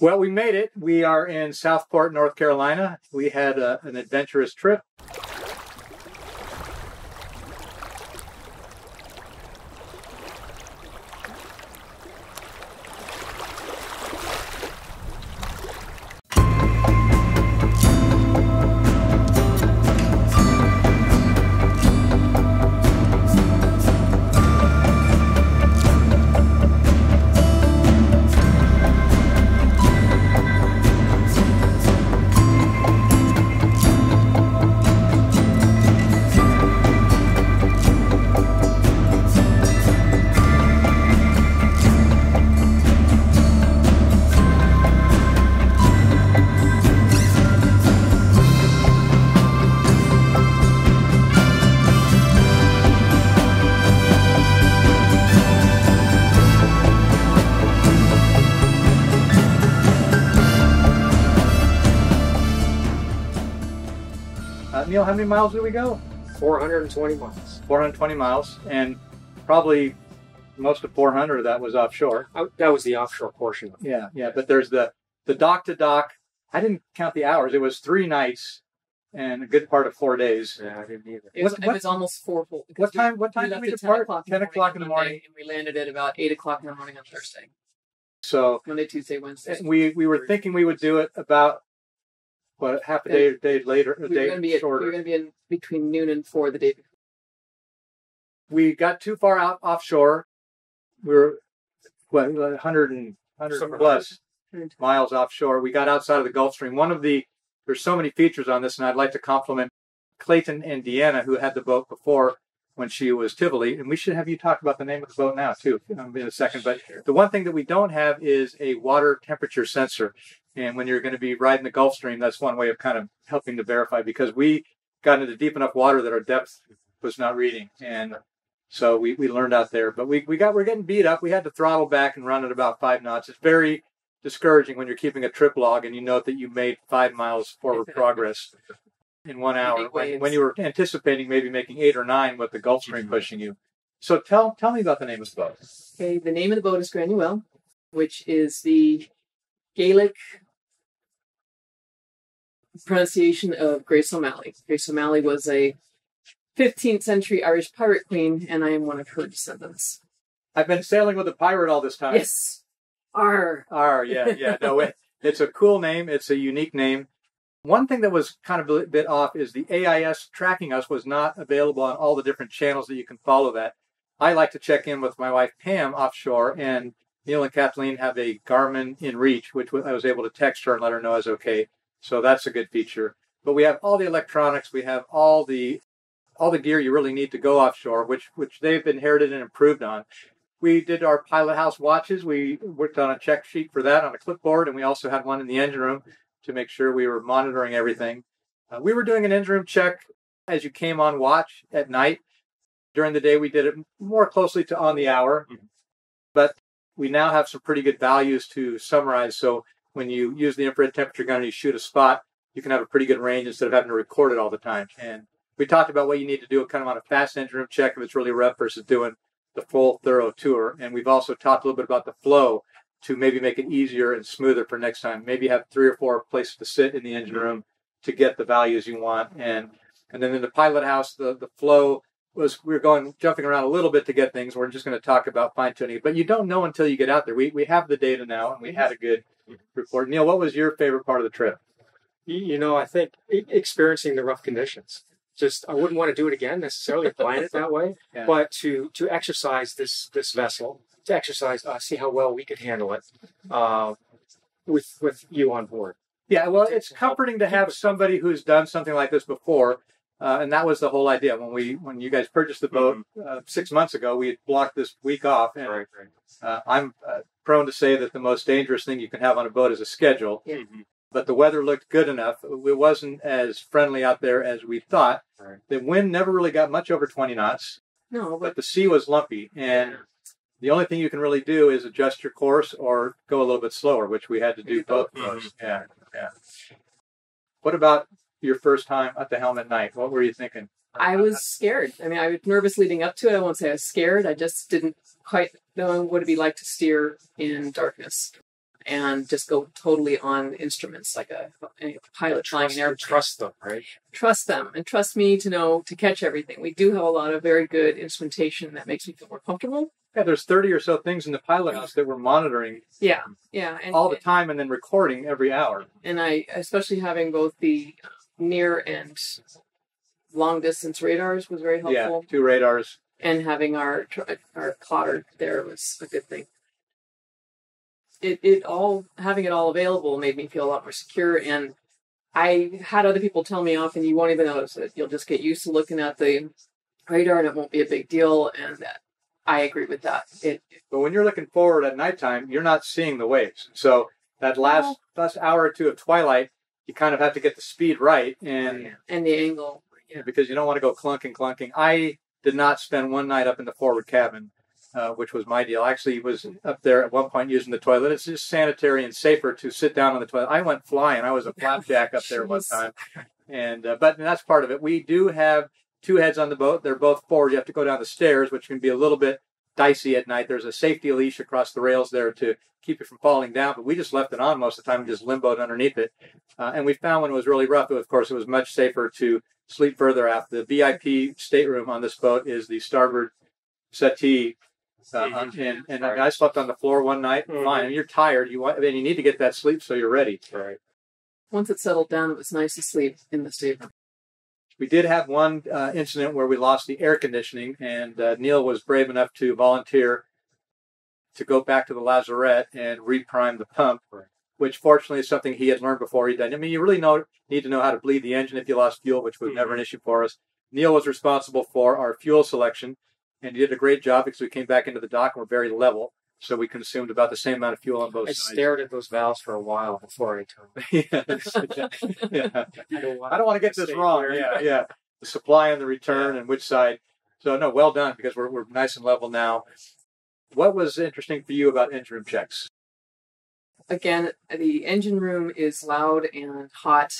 Well, we made it. We are in Southport, North Carolina. We had a, an adventurous trip. How many miles did we go? 420 miles. 420 miles, and probably most of 400 of that was offshore. I, that was the offshore portion. Yeah, yeah. But there's the the dock to dock. I didn't count the hours. It was three nights and a good part of four days. Yeah, I didn't either. It was, What- it was almost four full. What we- time? What time we did we at depart? 10 o'clock, 10 o'clock in the morning. Monday, And we landed at about 8 o'clock in the morning on Thursday. So Monday, Tuesday, Wednesday. we we were thinking we would do it about what half a day, a day later, a we were day going to be at, we shorter. were going to be in between noon and 4 the day before. we got too far out offshore. We were what 100 and 100 Somewhere plus 100. Mm-hmm. miles offshore. We got outside of the Gulf Stream. One of the there's so many features on this, and I'd like to compliment Clayton and Deanna who had the boat before when she was Tivoli, and we should have you talk about the name of the boat now too um, in a second. But the one thing that we don't have is a water temperature sensor, and when you're going to be riding the Gulf Stream, that's one way of kind of helping to verify because we got into deep enough water that our depth was not reading, and so we, we learned out there. But we, we got we're getting beat up. We had to throttle back and run at about five knots. It's very discouraging when you're keeping a trip log and you note that you made five miles forward progress in one hour when, when you were anticipating maybe making eight or nine with the Gulf Stream mm-hmm. pushing you. So tell tell me about the name of the boat. Okay, the name of the boat is Granuaile, which is the Gaelic pronunciation of Grace O'Malley. Grace O'Malley was a 15th century Irish pirate queen, and I am one of her descendants. I've been sailing with a pirate all this time. Yes. R. R, yeah, yeah. No, it, it's a cool name. It's a unique name. One thing that was kind of a bit off is the AIS tracking us was not available on all the different channels that you can follow that. I like to check in with my wife Pam offshore, and Neil and Kathleen have a Garmin inReach, which I was able to text her and let her know is okay. So that's a good feature. But we have all the electronics, we have all the all the gear you really need to go offshore, which which they've inherited and improved on. We did our pilot house watches. We worked on a check sheet for that on a clipboard, and we also had one in the engine room to make sure we were monitoring everything. Uh, we were doing an engine room check as you came on watch at night. During the day, we did it more closely to on the hour, but we now have some pretty good values to summarize. So when you use the infrared temperature gun and you shoot a spot, you can have a pretty good range instead of having to record it all the time. And we talked about what you need to do kind of on a fast engine room check if it's really rough versus doing the full thorough tour. And we've also talked a little bit about the flow to maybe make it easier and smoother for next time. Maybe have three or four places to sit in the engine mm-hmm. room to get the values you want. And and then in the pilot house, the, the flow was we were going jumping around a little bit to get things. We're just going to talk about fine tuning, but you don't know until you get out there. We we have the data now, and we had a good report. Neil, what was your favorite part of the trip? You, know, I think experiencing the rough conditions. Just, I wouldn't want to do it again necessarily, plan it that way, Yeah. but to to exercise this this vessel, to exercise, uh, see how well we could handle it, uh, with with you on board. Yeah, well, it's comforting to have somebody who's done something like this before, uh, and that was the whole idea when we when you guys purchased the boat uh, six months ago. We had blocked this week off, and Right, right. uh, I'm uh, prone to say that the most dangerous thing you can have on a boat is a schedule. Yeah. Mhm. But the weather looked good enough. It wasn't as friendly out there as we thought. Right. The wind never really got much over 20 knots, No, but but the sea was lumpy, and the only thing you can really do is adjust your course or go a little bit slower, which we had to do both both. of those. Mm-hmm. Yeah, yeah. What about your first time at the helm at night? What were you thinking? I was scared. I mean, I was nervous leading up to it. I won't say I was scared. I just didn't quite know what it'd be like to steer in darkness. and just go totally on instruments like a, a pilot flying Trust, an airplane. trust them, right? Trust them and trust me to know to catch everything. We do have a lot of very good instrumentation that makes me feel more comfortable. Yeah, there's 30 or so things in the pilot house that we're monitoring Yeah, yeah, and all the time and then recording every hour. and I especially having both the near and long distance radars was very helpful, Yeah, two radars. and having our our plotter there was a good thing. It it all having it all available made me feel a lot more secure, and I had other people tell me often you won't even notice it. You'll just get used to looking at the radar, and it won't be a big deal. And I agree with that. It But when you're looking forward at nighttime, you're not seeing the waves. So that last last hour or two of twilight, you kind of have to get the speed right, and and the angle. yeah, because you don't want to go clunking, clunking. I did not spend one night up in the forward cabin, uh, which was my deal. I actually was up there at one point using the toilet. It's just sanitary and safer to sit down on the toilet. I went flying. I was a flapjack up there one time, and uh, but that's part of it. We do have two heads on the boat. They're both forward. You have to go down the stairs, which can be a little bit dicey at night. There's a safety leash across the rails there to keep you from falling down, but we just left it on most of the time and just limboed underneath it. Uh, and we found when it was really rough, of course, it was much safer to sleep further out. The VIP stateroom on this boat is the starboard settee. Uh, and and Right. I slept on the floor one night. Mhm. Fine. I mean, you're tired. You want, and you need to get that sleep so you're ready. Right. Once it settled down, it was nice to sleep in the stateroom. We did have one uh, incident where we lost the air conditioning, and uh, Neil was brave enough to volunteer to go back to the lazarette and reprime the pump, which fortunately is something he had learned before he'd done. I mean, you really know need to know how to bleed the engine if you lost fuel, which was never an issue for us. Neil was responsible for our fuel selection, and he did a great job because we came back into the dock and we're very level, so we consumed about the same amount of fuel on both I sides. I stared at those valves for a while before I turned. yes. yeah. I don't want, I don't want to get this wrong. clear. Yeah, yeah. The supply and the return and which side. So no, well done because we're we're nice and level now. What was interesting for you about engine room checks? Again, the engine room is loud and hot,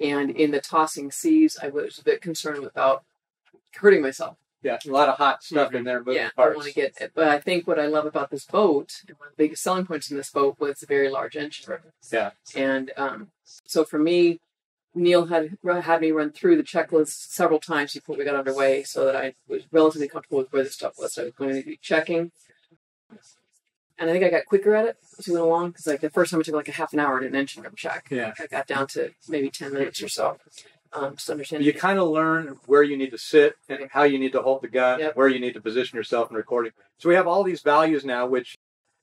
and in the tossing seas, I was a bit concerned about hurting myself. Yeah, a lot of hot stuff in there, moving yeah, I want to get it. But I think what I love about this boat, and one of the biggest selling points in this boat, was the very large engine room. Yeah. And um, so for me, Neil had had me run through the checklist several times before we got underway, so that I was relatively comfortable with where the stuff was. I was going to be checking, and I think I got quicker at it as we went along because like the first time it took like a half an hour to an engine room check. Yeah. I got down to maybe ten minutes or so. Um, just understanding. You kind of learn where you need to sit and how you need to hold the gun, Yep. where you need to position yourself in recording. So we have all these values now, which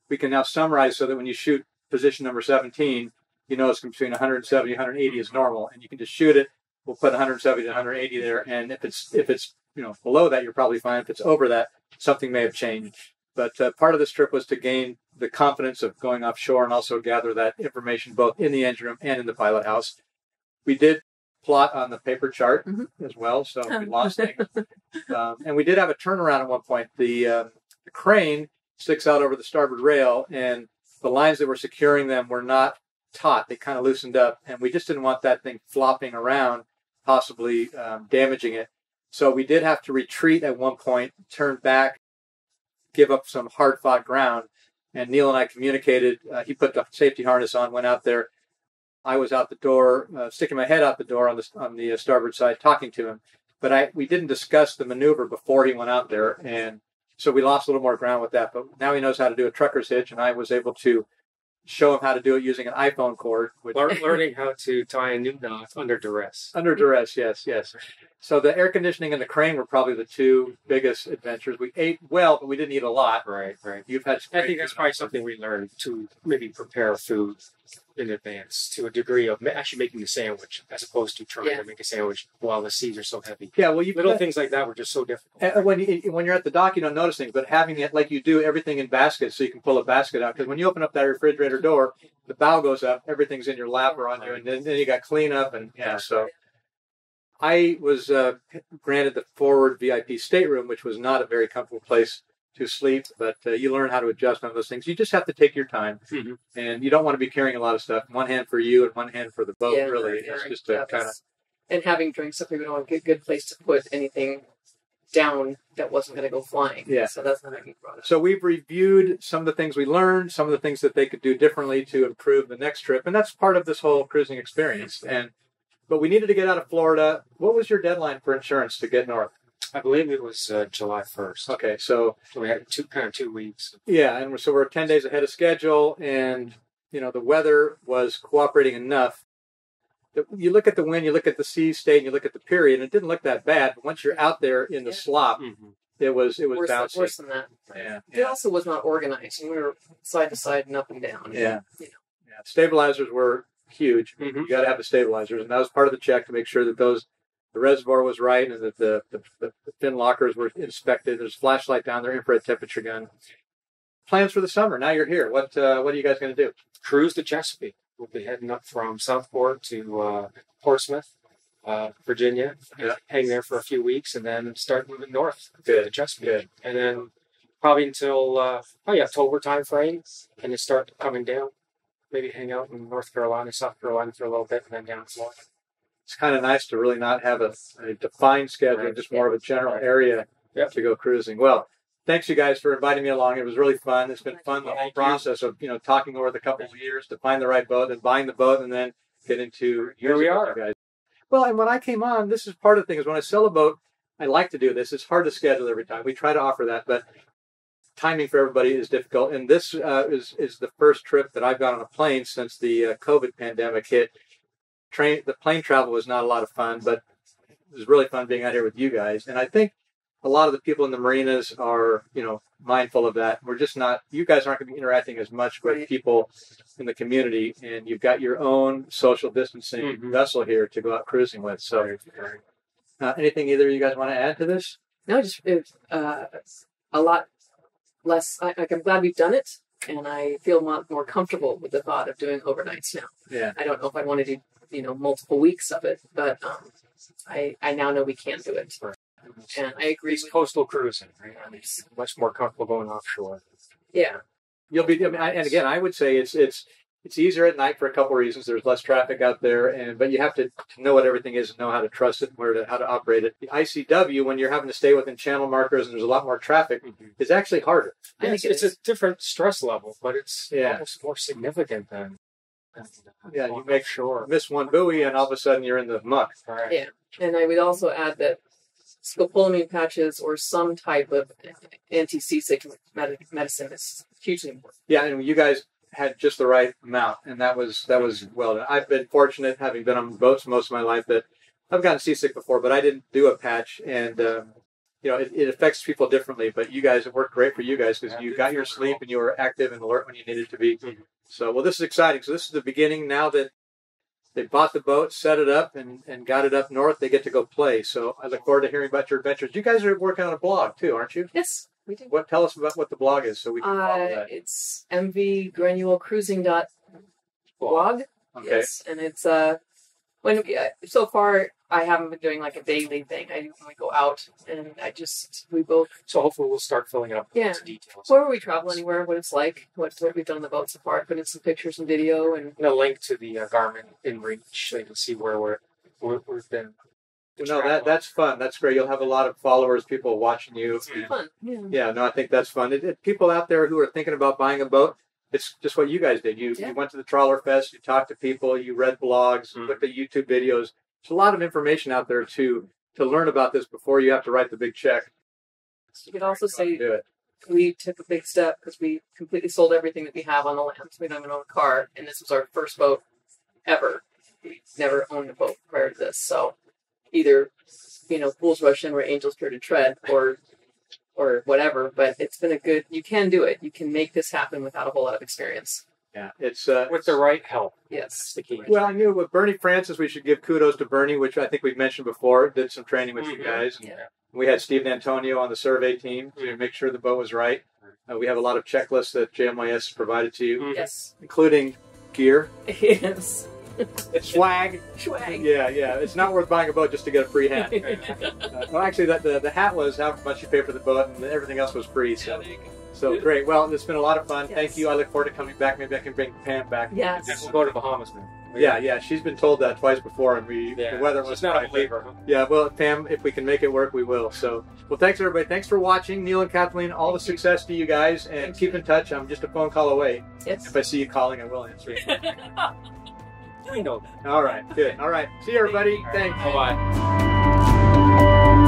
we can now summarize so that when you shoot position number 17, you know it's between 170 and 180 is normal, and you can just shoot it. We'll put 170 to 180 there, and if it's if it's you know below that, you're probably fine. If it's over that, something may have changed. But uh, part of this trip was to gain the confidence of going offshore and also gather that information both in the engine room and in the pilot house. We did plot on the paper chart Mhm. as well, so we lost things. Um, and we did have a turnaround at one point. The, um the crane sticks out over the starboard rail, and the lines that were securing them were not taut. They kind of loosened up, and we just didn't want that thing flopping around, possibly um, damaging it. So we did have to retreat at one point, turn back, give up some hard fought ground. And Neil and I communicated. Uh, he put the safety harness on, went out there. I was out the door, uh, sticking my head out the door on the on the uh, starboard side, talking to him. But I we didn't discuss the maneuver before he went out there, and so we lost a little more ground with that. But now he knows how to do a trucker's hitch, and I was able to show him how to do it using an iPhone cord, which learning how to tie a new knot under duress. under duress. Yes, yes. So the air conditioning and the crane were probably the two biggest adventures. We ate well, but we didn't eat a lot. Right, right. You've had. I think that's probably something we learned to maybe prepare food in advance to a degree of ma- actually making the sandwich as opposed to trying Yeah. to make a sandwich while the seas are so heavy. Yeah, well, you Little things like that were just so difficult. Uh, when you, when you're at the dock, you don't notice things, but having it like you do everything in baskets, so you can pull a basket out. Because when you open up that refrigerator door, the bow goes up, everything's in your lap or on you, and then, then you got cleanup and yeah. So I was uh, granted the forward VIP stateroom, which was not a very comfortable place to sleep, but uh, you learn how to adjust on those things. You just have to take your time, Mhm. and you don't want to be carrying a lot of stuff. One hand for you and one hand for the boat. Yeah, really, yeah, it's just yeah, to kind of and having drinks up, we don't have a good, good place to put anything down that wasn't going to go flying. Yeah. So that's what I brought up. So we've reviewed some of the things we learned, some of the things that they could do differently to improve the next trip, and that's part of this whole cruising experience. And but we needed to get out of Florida. What was your deadline for insurance to get north? I believe it was uh, July 1st. Okay, so So we had two kind of two weeks. yeah, and so we're ten days ahead of schedule, and you know the weather was cooperating enough. that You look at the wind, you look at the sea state, and you look at the period, and it didn't look that bad. But once you're out there in the Yeah. slop, Mm-hmm. it was it was worse, than, bouncy. worse than that. Yeah, It also was not organized. And we were side to side and up and down. Yeah. You know. yeah. Stabilizers were huge. Mm-hmm. You got to have the stabilizers, and that was part of the check to make sure that those the reservoir was right and that the the, the, fin lockers were inspected. There's a flashlight down there, infrared temperature gun. Plans for the summer. Now you're here. What uh, what are you guys going to do? Cruise to Chesapeake. We'll be heading up from Southport to uh, Portsmouth, uh, Virginia. Yeah. Hang there for a few weeks and then start moving north Good. to Chesapeake. Good. And then probably until uh, probably October time frame, and then start coming down. Maybe hang out in North Carolina, South Carolina for a little bit, and then down to Florida. It's kind of nice to really not have a, a defined schedule, Right. just more of a general area Yep. to go cruising. Well, thanks you guys for inviting me along. It was really fun. It's been fun the whole process of you know talking over the couple of years to find the right boat and buying the boat and then get into Here we are. guys. Well, and when I came on, this is part of the thing is when I sell a boat, I like to do this. It's hard to schedule every time. We try to offer that, but timing for everybody is difficult. And this uh, is is the first trip that I've got on a plane since the uh, COVID pandemic hit. Train the plane travel was not a lot of fun, but it was really fun being out here with you guys. And I think a lot of the people in the marinas are, you know, mindful of that. We're just not. You guys aren't going to be interacting as much with Right. people in the community, and you've got your own social distancing Mhm. vessel here to go out cruising with. So, uh, anything either of you guys want to add to this? No, just it, uh, a lot less. I, like I'm glad we've done it, and I feel more, more comfortable with the thought of doing overnights now. Yeah. I don't know if I want to do you know multiple weeks of it, but um, I I now know we can do it, and I agree. It's With, coastal cruising, right? It's much more comfortable going offshore. yeah, You'll be, I mean, I- and again, I would say it's it's it's easier at night for a couple reasons. There's less traffic out there, and but you have to, to know what everything is and know how to trust it, and where to how to operate it. The ICW, when you're having to stay within channel markers and there's a lot more traffic, is actually harder. I Yeah, think it's, it it's a different stress level, but it's Yeah. almost more significant than. Than Yeah, you make sure Miss one buoy, and all of a sudden you're in the muck. Right. Yeah. And I would also add that scopolamine patches or some type of anti-seasick med- medicine is hugely important. Yeah, and you guys had just the right amount, and that was that was well done. I've been fortunate, having been on boats most of my life, that I've gotten seasick before, but I didn't do a patch, and um, you know it, it affects people differently. But you guys, it worked great for you guys because you got your sleep and you were active and alert when you needed to be. Mhm. So, well, this is exciting. So this is the beginning. Now that they bought the boat, set it up, and and got it up north, they get to go play. So I look forward to hearing about your adventures. You guys are working on a blog too, aren't you? Yes, we do. What tell us about what the blog is, so we can follow Uh, that. it's mvgranuailecruising.blog. Okay. Yes, and it's uh when uh, so far I haven't been doing like a daily thing. I when we go out and I just we both So hopefully we'll start filling it up Yeah. with details. wherever we travel anywhere, what it's like, what what we've done on the boat so far. Put in some pictures and video and And a link to the uh, Garmin inReach so you can see where we're, we're we've been. No, that that's fun. That's great. You'll have a lot of followers, people watching you. it's fun. Yeah. Yeah, no, I think that's fun. It, it- people out there who are thinking about buying a boat, it's just what you guys did. You Yeah. you went to the trawler fest, you talked to people, you read blogs, Mhm. looked at YouTube videos. There's a lot of information out there to to learn about this before you have to write the big check. You could also say Do it. we took a big step because we completely sold everything that we have on the land. We don't even own a car, and this was our first boat ever. We never owned a boat prior to this, so either you know fools rush in where angels fear to tread, or or whatever. But it's been a good. You can do it. You can make this happen without a whole lot of experience. Yeah, it's uh, With the right help. Yes. The key. Well, I knew with Bernie Francis, we should give kudos to Bernie, which I think we've mentioned before. Did some training with you Mhm. guys. Yeah. We had Stephen Antonio on the survey team to make sure the boat was right. Uh, we have a lot of checklists that JMYS provided to you, Mhm. Yes. including gear, yes. Swag. Swag. Yeah, yeah. It's not worth buying a boat just to get a free hat. Uh, well, actually, that the, the hat was how much you pay for the boat, and everything else was free. So, So great. Well, it's been a lot of fun. Yes. Thank you. I look forward to coming back. Maybe I can bring Pam back. Yes. We'll go to Bahamas, man. Yeah, yeah. She's been told that twice before, and we Yeah. the weather was She's not a frightful. believer. Huh? Yeah, well, Pam, if we can make it work, we will. So, well, thanks everybody. Thanks for watching, Neil and Kathleen. All the you. success to you guys, and Thank keep in touch. I'm just a phone call away. Yes. If I see you calling, I will answer. I know. All right, good. All right, see you, everybody. Thanks. Bye bye.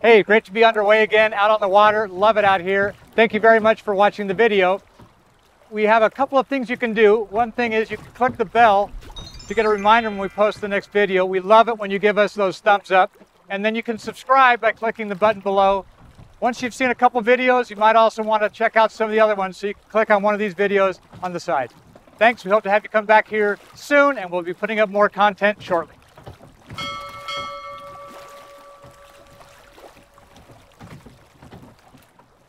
Hey, great to be underway again out on the water. Love it out here. Thank you very much for watching the video. We have a couple of things you can do. One thing is you can click the bell to get a reminder when we post the next video. We love it when you give us those thumbs up. And then you can subscribe by clicking the button below. Once you've seen a couple videos, you might also want to check out some of the other ones. So you can click on one of these videos on the side. Thanks. We hope to have you come back here soon, and we'll be putting up more content shortly.